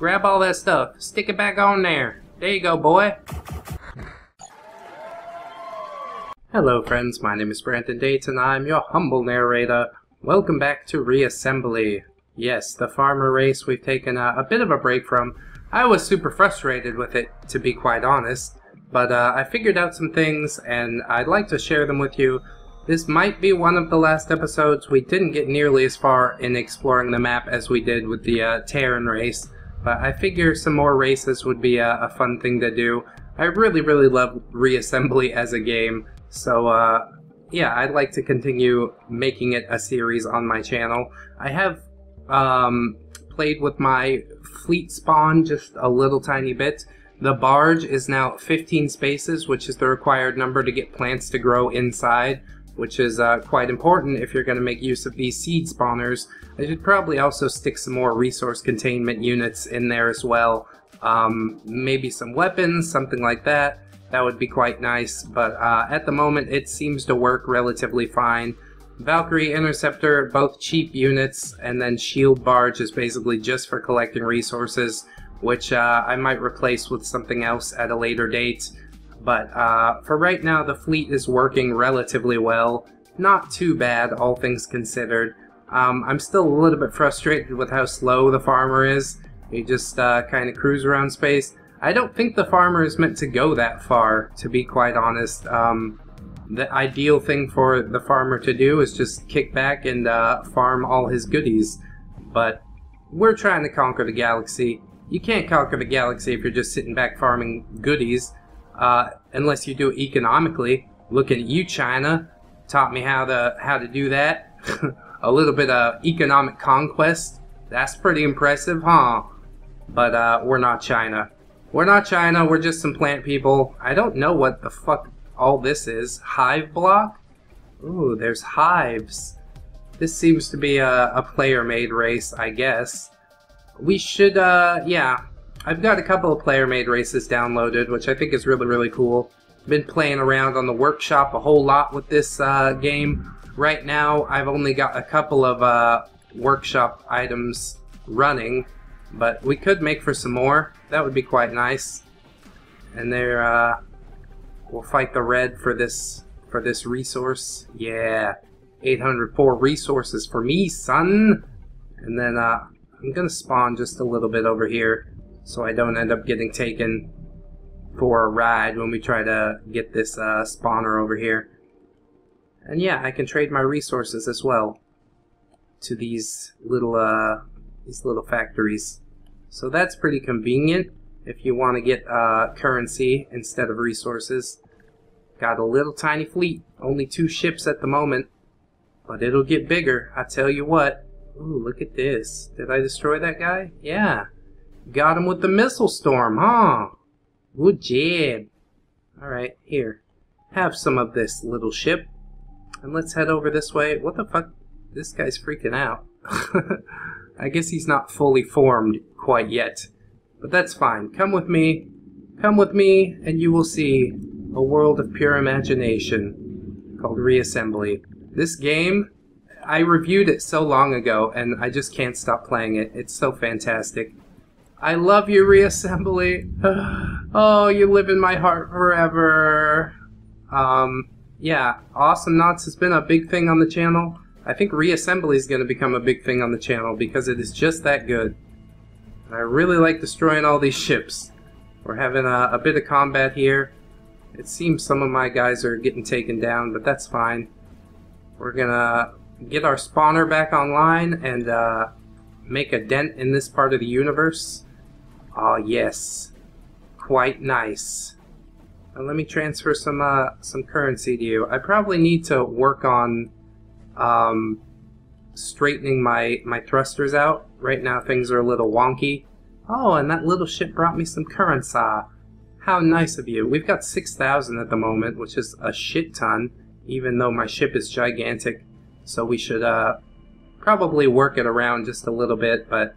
Grab all that stuff. Stick it back on there. There you go, boy. Hello friends, my name is Brandon Dayton and I'm your humble narrator. Welcome back to Reassembly. Yes, the farmer race we've taken a, a bit of a break from. I was super frustrated with it, to be quite honest. But uh, I figured out some things and I'd like to share them with you. This might be one of the last episodes. We didn't get nearly as far in exploring the map as we did with the uh, Terran race. But I figure some more races would be a, a fun thing to do. I really, really love reassembly as a game. So, uh, yeah, I'd like to continue making it a series on my channel. I have um, played with my fleet spawn just a little tiny bit. The barge is now 15 spaces, which is the required number to get plants to grow inside, which is uh, quite important if you're going to make use of these seed spawners. I should probably also stick some more resource containment units in there as well. Um, maybe some weapons, something like that. That would be quite nice, but uh, at the moment it seems to work relatively fine. Valkyrie Interceptor, both cheap units, and then Shield Barge is basically just for collecting resources, which uh, I might replace with something else at a later date. But uh, for right now, the fleet is working relatively well. Not too bad, all things considered. Um, I'm still a little bit frustrated with how slow the farmer is. He just uh, kind of cruise around space. I don't think the farmer is meant to go that far, to be quite honest. Um, the ideal thing for the farmer to do is just kick back and uh, farm all his goodies. But we're trying to conquer the galaxy. You can't conquer the galaxy if you're just sitting back farming goodies, uh, unless you do it economically. Looking at you, China, taught me how to how to do that. A little bit of economic conquest. That's pretty impressive, huh? But uh, we're not China. We're not China. We're just some plant people. I don't know what the fuck all this is. Hive block? Ooh, there's hives. This seems to be a, a player-made race, I guess. We should, uh, yeah. I've got a couple of player-made races downloaded, which I think is really, really cool. Been playing around on the workshop a whole lot with this uh, game. Right now, I've only got a couple of uh, workshop items running, but we could make for some more. That would be quite nice. And there, uh, We'll fight the red for this for this resource. Yeah. 804 resources for me, son. And then uh, I'm to spawn just a little bit over here so I don't end up getting taken for a ride when we try to get this uh, spawner over here. And yeah, I can trade my resources as well to these little uh, these little factories. So that's pretty convenient if you want to get uh, currency instead of resources. Got a little tiny fleet, only two ships at the moment, but it'll get bigger, I tell you what. Ooh, look at this. Did I destroy that guy? Yeah. Got him with the missile storm, huh? Good job. Alright, here. Have some of this little ship. And let's head over this way. What the fuck? This guy's freaking out. I guess he's not fully formed quite yet. But that's fine. Come with me. Come with me, and you will see a world of pure imagination called Reassembly. This game, I reviewed it so long ago, and I just can't stop playing it. It's so fantastic. I love you, Reassembly. oh, you live in my heart forever. Um, yeah, Awesomenauts has been a big thing on the channel. I think Reassembly is going to become a big thing on the channel because it is just that good. I really like destroying all these ships. We're having a, a bit of combat here. It seems some of my guys are getting taken down, but that's fine. We're gonna get our spawner back online and uh, make a dent in this part of the universe. Ah, oh, yes. Quite nice. Now let me transfer some uh, some currency to you. I probably need to work on um, straightening my, my thrusters out. Right now things are a little wonky. Oh, and that little ship brought me some currency. How nice of you. We've got 6,000 at the moment, which is a shit ton, even though my ship is gigantic. So we should uh, probably work it around just a little bit, but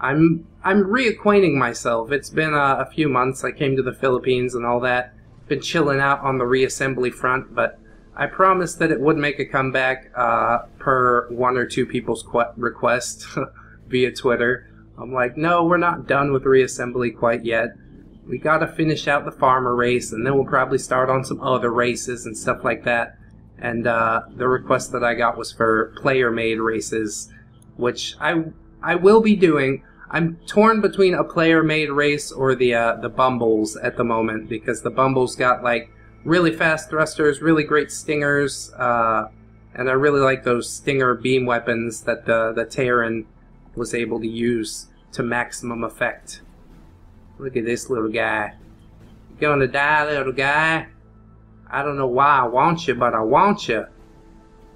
I'm I'm reacquainting myself. It's been uh, a few months. I came to the Philippines and all that. Been chilling out on the reassembly front, but I promised that it would make a comeback uh, per one or two people's request via Twitter. I'm like, no, we're not done with reassembly quite yet. We gotta finish out the farmer race, and then we'll probably start on some other races and stuff like that. And uh, the request that I got was for player-made races, which I I will be doing. I'm torn between a player-made race or the uh, the Bumbles at the moment because the Bumbles got like really fast thrusters, really great stingers, uh, and I really like those stinger beam weapons that the the Terran was able to use to maximum effect. Look at this little guy. You gonna die, little guy? I don't know why I want you, but I want you.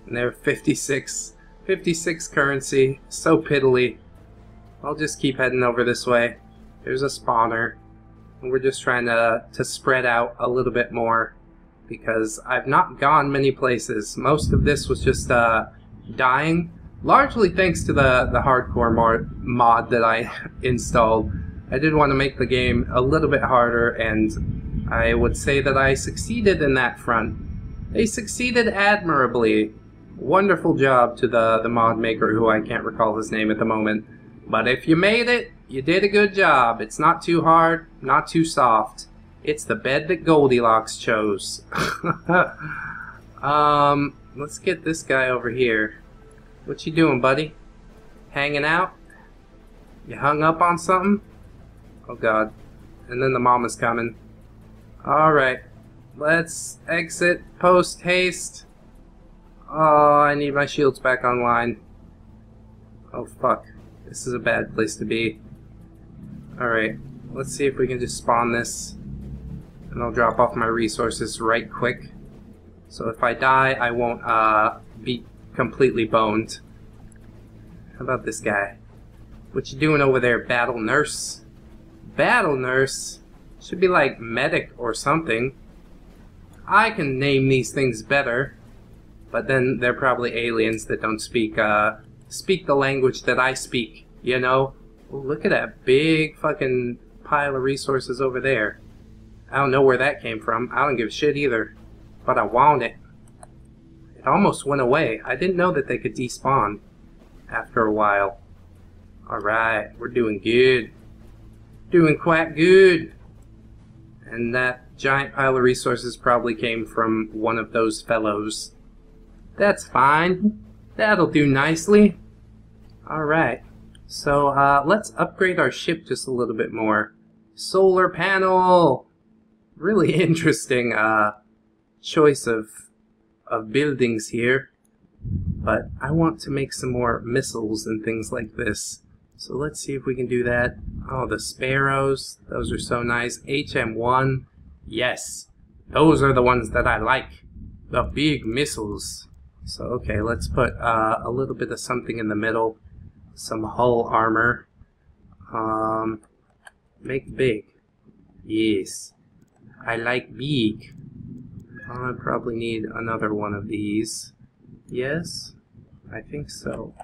And they're 56, 56 currency, so piddly. I'll just keep heading over this way. There's a spawner. And we're just trying to, to spread out a little bit more because I've not gone many places. Most of this was just uh, dying, largely thanks to the, the hardcore mod, mod that I installed. I did want to make the game a little bit harder, and I would say that I succeeded in that front. They succeeded admirably. Wonderful job to the, the mod maker, who I can't recall his name at the moment. But if you made it, you did a good job. It's not too hard, not too soft. It's the bed that Goldilocks chose. um, let's get this guy over here. What you doing, buddy? Hanging out? You hung up on something? Oh god. And then the mama's coming. Alright. Let's exit post haste. Oh, I need my shields back online. Oh fuck. This is a bad place to be. Alright. Let's see if we can just spawn this and I'll drop off my resources right quick. So if I die, I won't uh, be completely boned. How about this guy? What you doing over there, battle nurse? Battle nurse? Should be like medic or something. I can name these things better, but then they're probably aliens that don't speak uh, speak the language that I speak. You know? Look at that big fucking pile of resources over there. I don't know where that came from. I don't give a shit either. But I want it. It almost went away. I didn't know that they could despawn after a while. Alright, we're doing good. Doing quite good. And that giant pile of resources probably came from one of those fellows. That's fine. That'll do nicely. Alright. So, uh, let's upgrade our ship just a little bit more. Solar panel! really interesting uh, choice of of buildings here. But I want to make some more missiles and things like this. So let's see if we can do that. Oh, the sparrows. Those are so nice. HM1. Yes. Those are the ones that I like. The big missiles. So, okay, let's put uh, a little bit of something in the middle. Some hull armor. Um, make big. Yes. I like big. I probably need another one of these. Yes? I think so.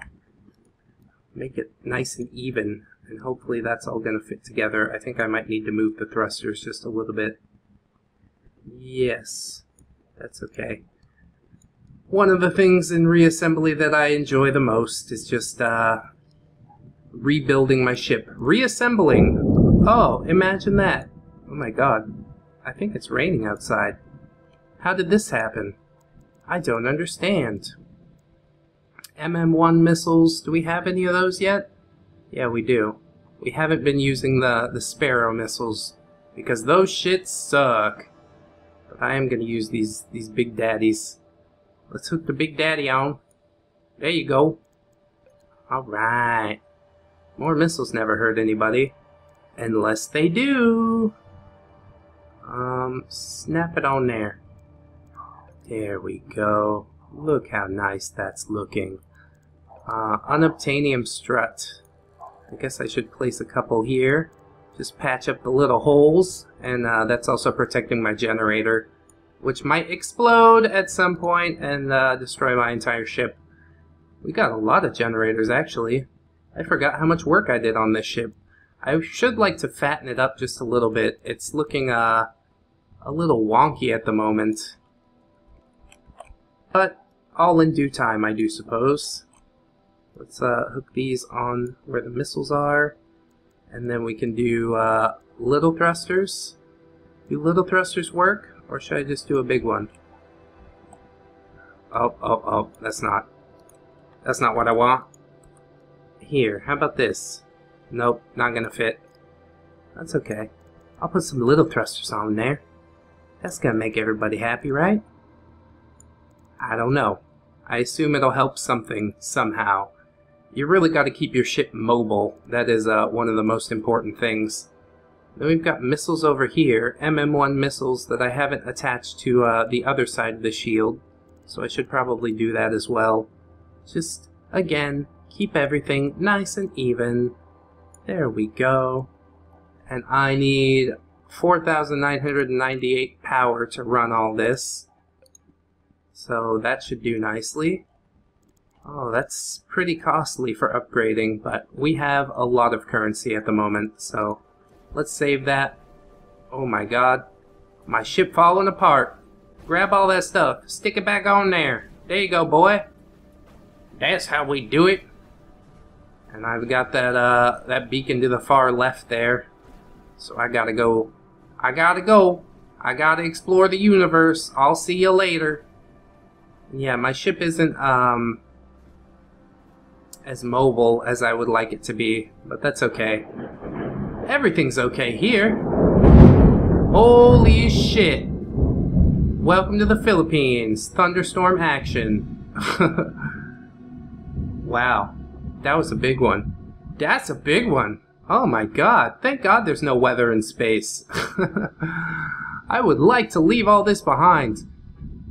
Make it nice and even, and hopefully that's all going to fit together. I think I might need to move the thrusters just a little bit. Yes. That's okay. One of the things in reassembly that I enjoy the most is just, uh, rebuilding my ship. Reassembling! Oh, imagine that. Oh my god. I think it's raining outside. How did this happen? I don't understand. MM1 missiles, do we have any of those yet? Yeah, we do. We haven't been using the, the Sparrow missiles, because those shits suck. But I am going to use these, these Big Daddies. Let's hook the Big Daddy on. There you go. Alright. More missiles never hurt anybody. Unless they do. Um, snap it on there. There we go. Look how nice that's looking. Uh, unobtainium strut. I guess I should place a couple here. Just patch up the little holes, and uh, that's also protecting my generator, which might explode at some point and uh, destroy my entire ship. We got a lot of generators, actually. I forgot how much work I did on this ship. I should like to fatten it up just a little bit. It's looking uh, a little wonky at the moment. But all in due time, I do suppose. Let's uh, hook these on where the missiles are. And then we can do uh, little thrusters. Do little thrusters work? Or should I just do a big one? Oh, oh, oh, that's not. That's not what I want. Here, how about this? Nope, not gonna fit. That's okay. I'll put some little thrusters on there. That's gonna make everybody happy, right? I don't know. I assume it'll help something, somehow. You really gotta keep your ship mobile. That is uh, one of the most important things. Then we've got missiles over here, MM1 missiles that I haven't attached to uh, the other side of the shield. So I should probably do that as well. Just, again, keep everything nice and even. There we go. And I need 4,998 power to run all this. So that should do nicely. Oh, that's pretty costly for upgrading, but we have a lot of currency at the moment, so let's save that. Oh my god. My ship falling apart. Grab all that stuff. Stick it back on there. There you go, boy. That's how we do it. And I've got that uh, that beacon to the far left there. So I gotta go. I gotta go. I gotta explore the universe. I'll see you later. Yeah, my ship isn't um, as mobile as I would like it to be, but that's okay. Everything's okay here. Holy shit. Welcome to the Philippines. Thunderstorm action. wow. That was a big one. That's a big one. Oh my god. Thank god there's no weather in space. I would like to leave all this behind.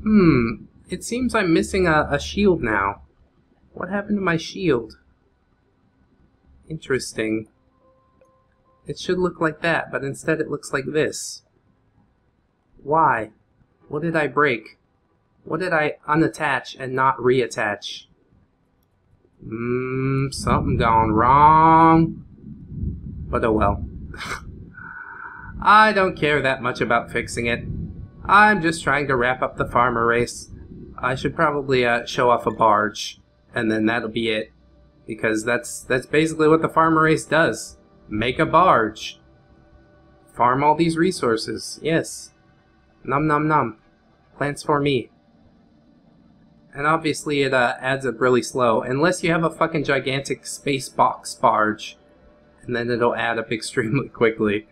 Hmm. It seems I'm missing a, a shield now. What happened to my shield? Interesting. It should look like that, but instead it looks like this. Why? What did I break? What did I unattach and not reattach? Mmm, something gone wrong. But oh well. I don't care that much about fixing it. I'm just trying to wrap up the farmer race. I should probably uh, show off a barge, and then that'll be it. Because that's that's basically what the farmer race does. Make a barge. Farm all these resources. Yes. Num num num. Plants for me. And obviously it uh, adds up really slow, unless you have a fucking gigantic space box barge, and then it'll add up extremely quickly.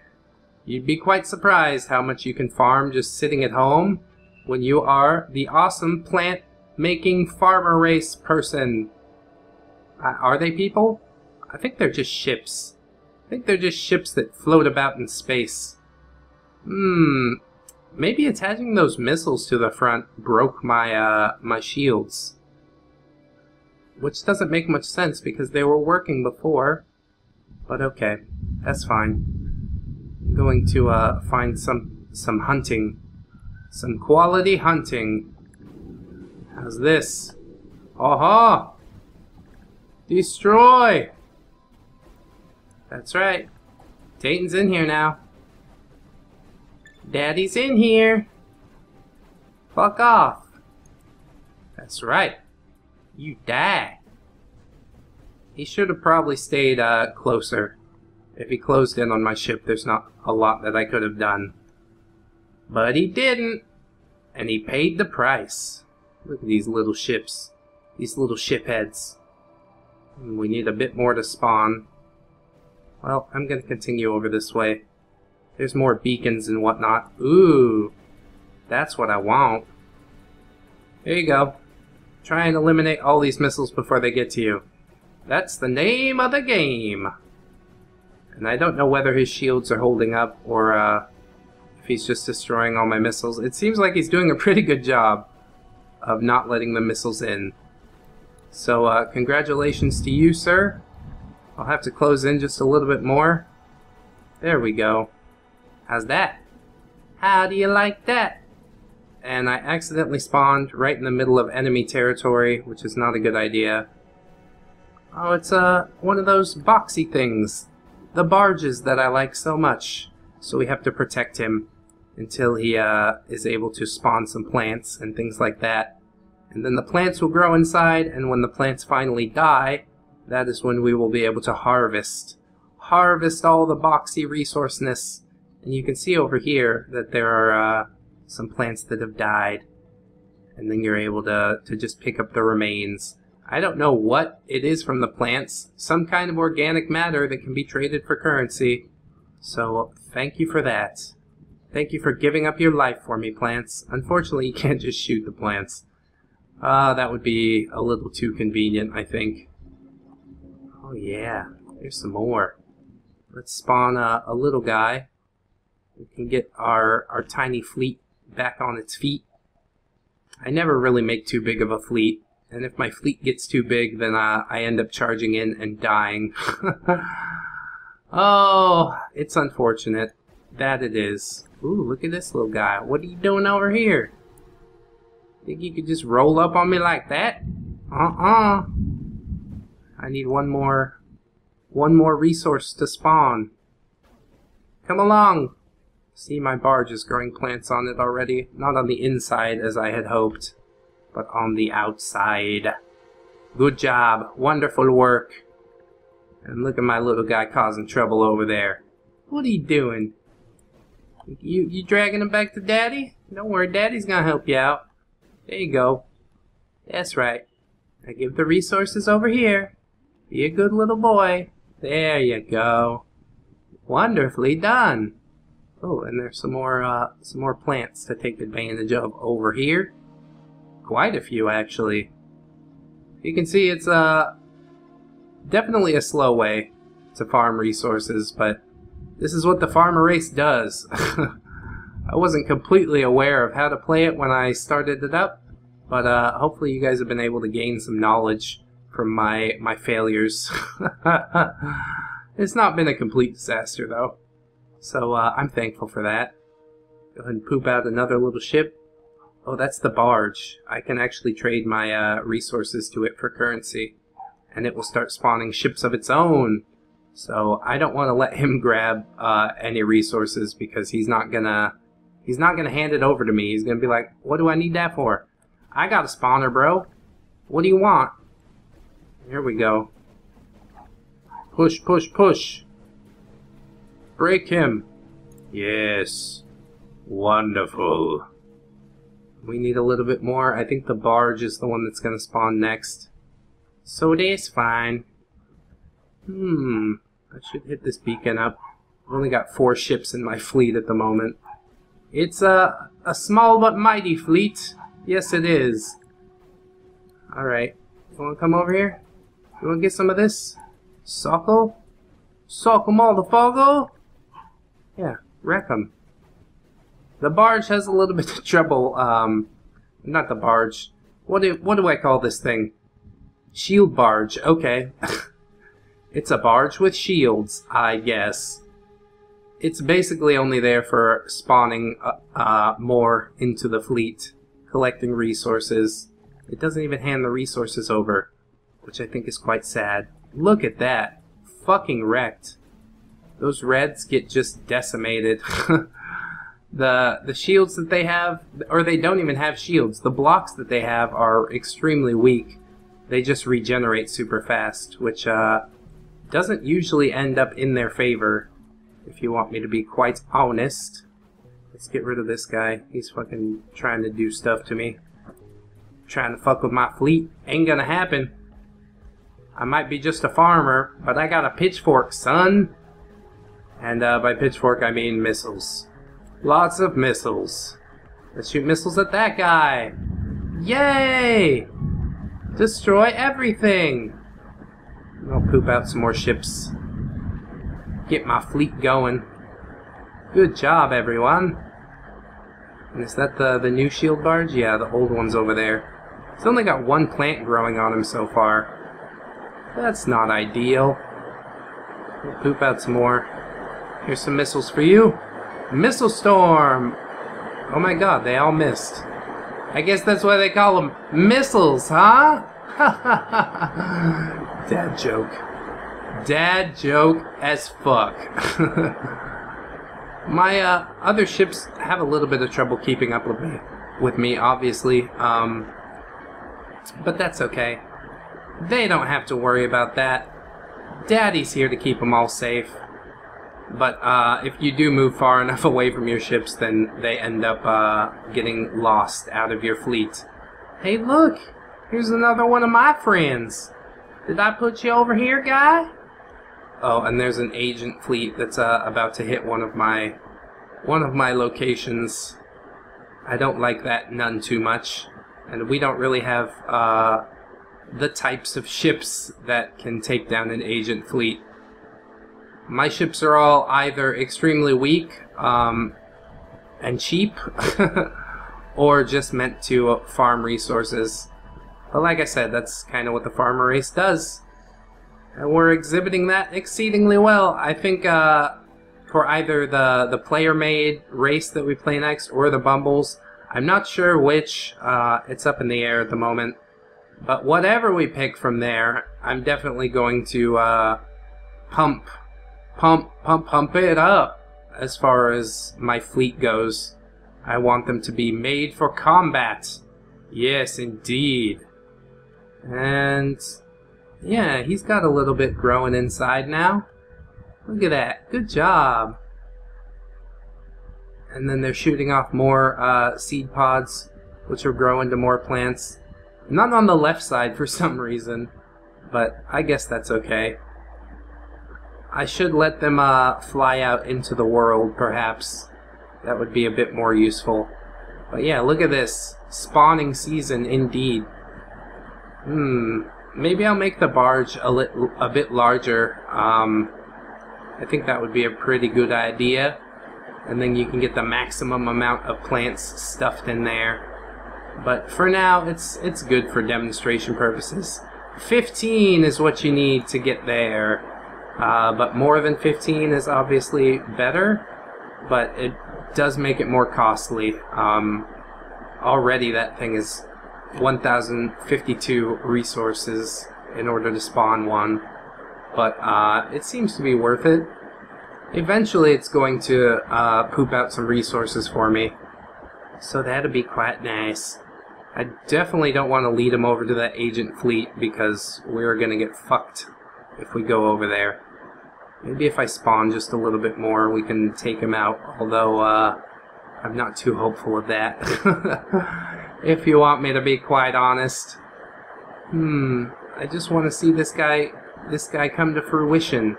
You'd be quite surprised how much you can farm just sitting at home when you are the awesome plant-making farmer race person. Uh, are they people? I think they're just ships. I think they're just ships that float about in space. Hmm, Maybe attaching those missiles to the front broke my, uh, my shields. Which doesn't make much sense because they were working before. But okay, that's fine. I'm going to, uh, find some, some hunting. Some quality hunting. How's this? Aha! Destroy! That's right. Dayton's in here now. Daddy's in here. Fuck off. That's right. You die. He should have probably stayed uh, closer. If he closed in on my ship, there's not a lot that I could have done. But he didn't. And he paid the price. Look at these little ships. These little ship heads. We need a bit more to spawn. Well, I'm going to continue over this way. There's more beacons and whatnot. Ooh, that's what I want. There you go. Try and eliminate all these missiles before they get to you. That's the name of the game. And I don't know whether his shields are holding up or uh, if he's just destroying all my missiles. It seems like he's doing a pretty good job of not letting the missiles in. So uh, congratulations to you, sir. I'll have to close in just a little bit more. There we go. How's that? How do you like that? And I accidentally spawned right in the middle of enemy territory, which is not a good idea. Oh, it's uh, one of those boxy things. The barges that I like so much. So we have to protect him until he uh, is able to spawn some plants and things like that. And then the plants will grow inside, and when the plants finally die, that is when we will be able to harvest harvest all the boxy resourceness. And you can see over here that there are uh, some plants that have died. And then you're able to, to just pick up the remains. I don't know what it is from the plants. Some kind of organic matter that can be traded for currency. So thank you for that. Thank you for giving up your life for me, plants. Unfortunately, you can't just shoot the plants. Ah, uh, that would be a little too convenient, I think. Oh yeah, there's some more. Let's spawn a, little guy. We can get our, our tiny fleet back on its feet. I never really make too big of a fleet, and if my fleet gets too big, then uh, I end up charging in and dying. oh, it's unfortunate. That it is. Ooh, look at this little guy. What are you doing over here? Think you could just roll up on me like that? Uh-uh. I need one more one more resource to spawn. Come along. See, my barge is growing plants on it already. Not on the inside as I had hoped, but on the outside. Good job. Wonderful work. And look at my little guy causing trouble over there. What are you doing? You you dragging him back to Daddy? Don't worry, Daddy's gonna help you out. There you go. That's right. I give the resources over here. Be a good little boy. There you go. Wonderfully done. Oh, and there's some more uh, some more plants to take advantage of over here. Quite a few, actually. You can see it's uh, definitely a slow way to farm resources, but this is what the farmer race does. I wasn't completely aware of how to play it when I started it up, but uh, hopefully you guys have been able to gain some knowledge from my, my failures. it's not been a complete disaster though, so uh, I'm thankful for that. Go ahead and poop out another little ship. Oh, that's the barge. I can actually trade my uh, resources to it for currency, and it will start spawning ships of its own. So I don't want to let him grab uh, any resources because he's not gonna he's not gonna hand it over to me. He's gonna be like, "What do I need that for? I got a spawner, bro. What do you want?" Here we go. Push, push, push. Break him. Yes. Wonderful. We need a little bit more. I think the barge is the one that's going to spawn next. So that's fine. Hmm. I should hit this beacon up. I've only got four ships in my fleet at the moment. It's a, a small but mighty fleet. Yes, it is. Alright. You want to come over here? You want to get some of this? Sockle? Sock 'em all the foggle? Yeah, wreck 'em. The barge has a little bit of trouble, um, not the barge. What do, what do I call this thing? Shield barge, okay. It's a barge with shields, I guess. It's basically only there for spawning uh, uh, more into the fleet, collecting resources. It doesn't even hand the resources over, which I think is quite sad. Look at that. Fucking wrecked. Those reds get just decimated. the the shields that they have, or they don't even have shields. The blocks that they have are extremely weak. They just regenerate super fast, which uh, doesn't usually end up in their favor, if you want me to be quite honest. Let's get rid of this guy. He's fucking trying to do stuff to me. Trying to fuck with my fleet. Ain't gonna happen. I might be just a farmer, but I got a pitchfork, son. And uh, by pitchfork, I mean missiles. Lots of missiles. Let's shoot missiles at that guy. Yay! Destroy everything! I'll poop out some more ships. Get my fleet going. Good job, everyone. And is that the, the new shield barge? Yeah, the old one's over there. It's only got one plant growing on him so far. That's not ideal. We'll poop out some more. Here's some missiles for you. Missile storm! Oh my god, they all missed. I guess that's why they call them missiles, huh? Dad joke. Dad joke as fuck. My uh, other ships have a little bit of trouble keeping up with me, with me obviously. Um, but that's okay. They don't have to worry about that. Daddy's here to keep them all safe. But uh, if you do move far enough away from your ships, then they end up uh, getting lost out of your fleet. Hey, look! Here's another one of my friends. Did I put you over here, guy? Oh, and there's an agent fleet that's uh, about to hit one of my one of my locations. I don't like that none too much, and we don't really have uh, the types of ships that can take down an agent fleet. My ships are all either extremely weak um, and cheap, or just meant to farm resources. But like I said, that's kind of what the farmer race does. And we're exhibiting that exceedingly well. I think uh, for either the, the player-made race that we play next or the Bumbles, I'm not sure which. Uh, it's up in the air at the moment. But whatever we pick from there, I'm definitely going to uh, pump, pump, pump, pump it up as far as my fleet goes. I want them to be made for combat. Yes, indeed. And yeah, he's got a little bit growing inside now. Look at that. Good job. And then they're shooting off more uh, seed pods, which will grow into more plants. Not on the left side for some reason, but I guess that's okay. I should let them uh, fly out into the world, perhaps. That would be a bit more useful. But yeah, look at this. Spawning season, indeed. Hmm. Maybe I'll make the barge a, lit a bit larger. Um, I think that would be a pretty good idea. And then you can get the maximum amount of plants stuffed in there. But for now, it's it's good for demonstration purposes. 15 is what you need to get there. Uh, but more than 15 is obviously better. But it does make it more costly. Um, already that thing is 1052 resources in order to spawn one. But uh, it seems to be worth it. Eventually it's going to uh, poop out some resources for me. So that'd be quite nice. I definitely don't want to lead him over to that agent fleet because we're going to get fucked if we go over there. Maybe if I spawn just a little bit more we can take him out, although uh, I'm not too hopeful of that. if you want me to be quite honest. Hmm, I just want to see this guy, this guy come to fruition.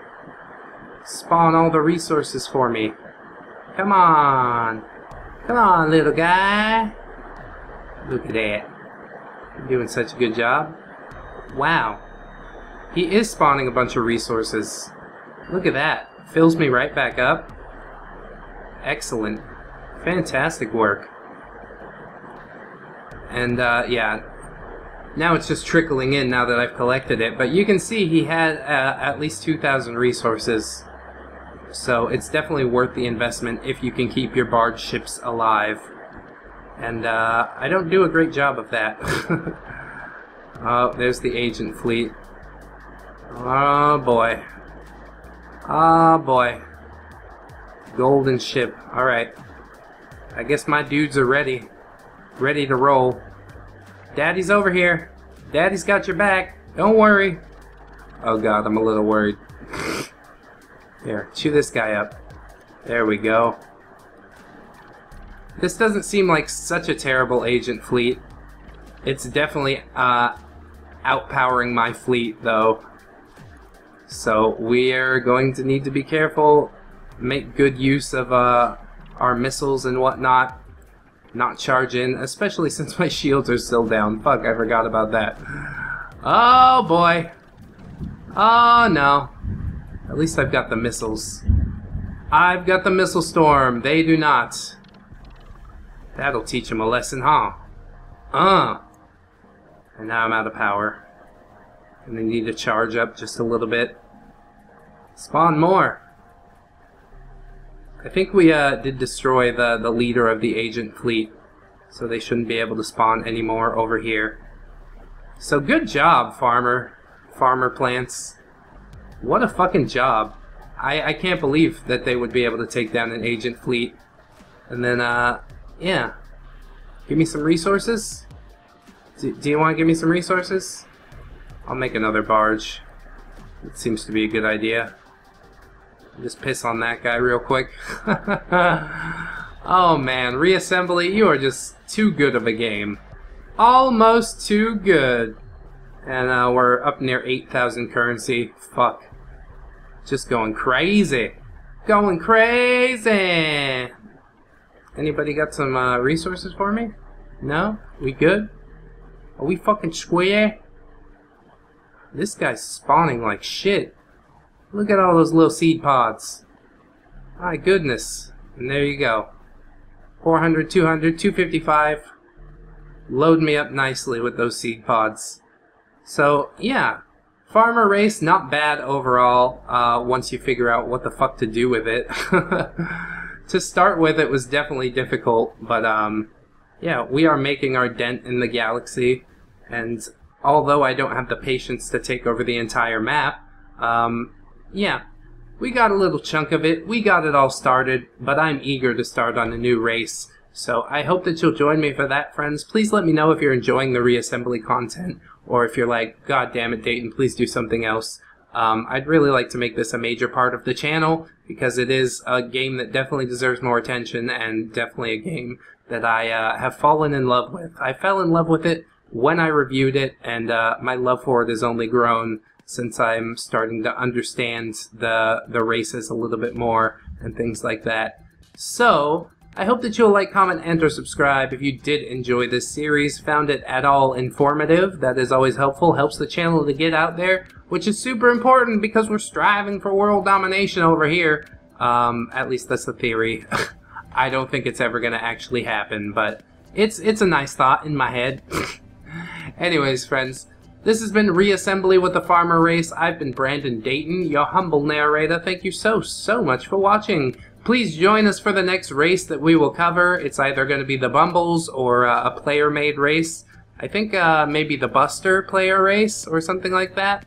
Spawn all the resources for me. Come on. Come on, little guy. Look at that. Doing such a good job. Wow. He is spawning a bunch of resources. Look at that. Fills me right back up. Excellent. Fantastic work. And uh, yeah, now it's just trickling in now that I've collected it. But you can see he had uh, at least 2,000 resources. So it's definitely worth the investment if you can keep your barge ships alive. And uh, I don't do a great job of that. oh, there's the agent fleet. Oh boy. Oh boy. Golden ship. Alright. I guess my dudes are ready ready to roll. Daddy's over here. Daddy's got your back. Don't worry. Oh god, I'm a little worried. Here, chew this guy up. There we go. This doesn't seem like such a terrible agent fleet. It's definitely uh, outpowering my fleet, though. So we are going to need to be careful, make good use of uh, our missiles and whatnot not charge in, especially since my shields are still down. Fuck, I forgot about that. Oh boy. Oh no. At least I've got the missiles. I've got the missile storm. They do not. That'll teach them a lesson, huh? Uh. And now I'm out of power. And they need to charge up just a little bit. Spawn more. I think we uh, did destroy the, the leader of the agent fleet, so they shouldn't be able to spawn anymore over here. So good job, farmer. Farmer plants. What a fucking job. I, I can't believe that they would be able to take down an agent fleet. And then, uh, yeah. Give me some resources? Do, do you want to give me some resources? I'll make another barge. It seems to be a good idea. Just piss on that guy real quick. oh man, reassembly, you are just too good of a game. Almost too good. And uh, we're up near 8,000 currency. Fuck. Just going crazy. Going crazy! Anybody got some uh, resources for me? No? We good? Are we fucking square? This guy's spawning like shit. Look at all those little seed pods. My goodness. And there you go. 400, 200, 255. Load me up nicely with those seed pods. So, yeah. Farmer race, not bad overall, uh, once you figure out what the fuck to do with it. to start with, it was definitely difficult, but, um, yeah, we are making our dent in the galaxy, and although I don't have the patience to take over the entire map, um, yeah, we got a little chunk of it, we got it all started, but I'm eager to start on a new race. So I hope that you'll join me for that, friends. Please let me know if you're enjoying the reassembly content, or if you're like, God damn it, Dayton, please do something else. Um, I'd really like to make this a major part of the channel, because it is a game that definitely deserves more attention, and definitely a game that I uh, have fallen in love with. I fell in love with it when I reviewed it, and uh, my love for it has only grown since I'm starting to understand the the races a little bit more and things like that. So, I hope that you'll like, comment, and or subscribe if you did enjoy this series, found it at all informative. That is always helpful, helps the channel to get out there, which is super important because we're striving for world domination over here. Um, at least that's the theory. I don't think it's ever going to actually happen, but it's it's a nice thought in my head. Anyways, friends, this has been Reassembly with the Farmer Race. I've been Brandon Dayton, your humble narrator. Thank you so, so much for watching. Please join us for the next race that we will cover. It's either going to be the Bumbles or uh, a player-made race. I think uh, maybe the Buster player race or something like that.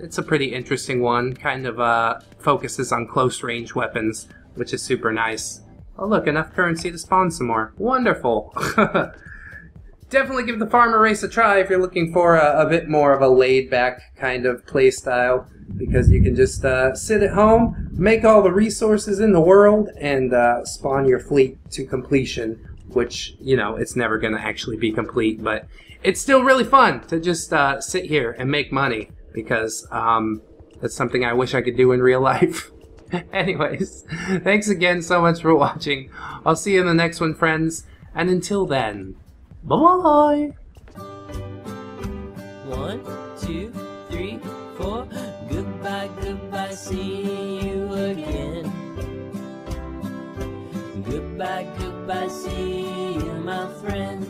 It's a pretty interesting one. Kind of uh, focuses on close-range weapons, which is super nice. Oh look, enough currency to spawn some more. Wonderful! definitely give the farmer race a try if you're looking for a, a bit more of a laid-back kind of play style because you can just uh, sit at home, make all the resources in the world, and uh, spawn your fleet to completion. Which you know it's never going to actually be complete, but it's still really fun to just uh, sit here and make money because um, that's something I wish I could do in real life. Anyways, thanks again so much for watching. I'll see you in the next one, friends. And until then, Bye-bye. One, two, three, four. Goodbye, goodbye, see you again. Goodbye, goodbye, see you, my friend.